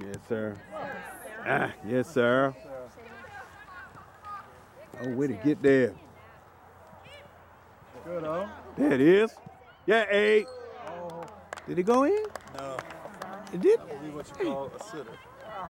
Yes, sir. Ah, yes, sir. Oh, way to get there. Good, huh? There it is. Yeah, eight. Did it go in? no. It did? I believe what you call a sitter.